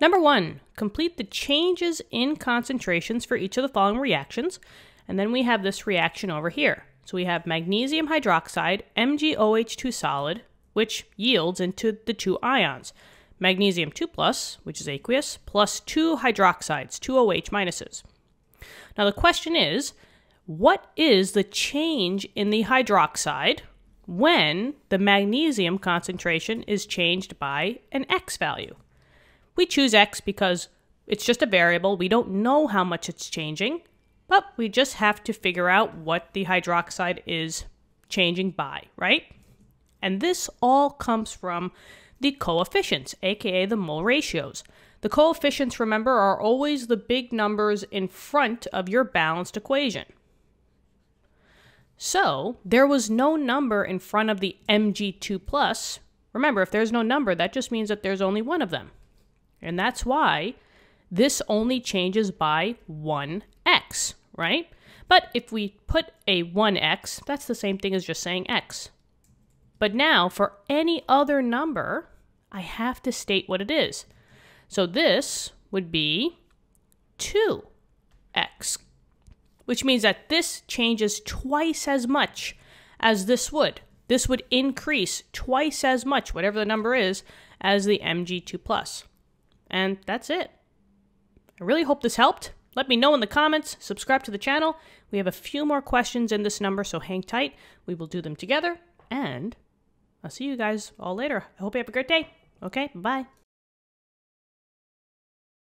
Number one, complete the changes in concentrations for each of the following reactions. And then we have this reaction over here. So we have magnesium hydroxide, MgOH2 solid, which yields into the two ions. Magnesium 2 plus, which is aqueous, plus two hydroxides, two OH minuses. Now the question is, what is the change in the hydroxide when the magnesium concentration is changed by an X value? We choose X because it's just a variable. We don't know how much it's changing, but we just have to figure out what the hydroxide is changing by, right? And this all comes from the coefficients, aka the mole ratios. The coefficients, remember, are always the big numbers in front of your balanced equation. So, there was no number in front of the Mg2 plus. Remember, if there's no number, that just means that there's only one of them. And that's why this only changes by 1x, right? But if we put a 1x, that's the same thing as just saying x. But now, for any other number, I have to state what it is. So this would be 2x, which means that this changes twice as much as this would. This would increase twice as much, whatever the number is, as the Mg2 plus. And that's it. I really hope this helped. Let me know in the comments. Subscribe to the channel. We have a few more questions in this number, so hang tight. We will do them together. And I'll see you guys all later. I hope you have a great day. Okay, bye.